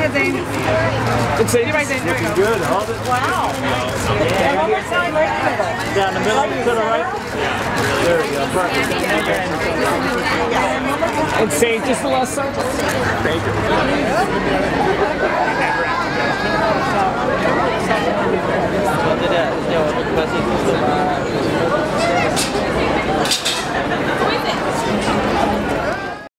ahead, Zayn. And say, You're right, Zayn. There good, huh? Wow. And one more time, right in the middle. Down the middle, to the right. There we go, perfect. And say just the last side.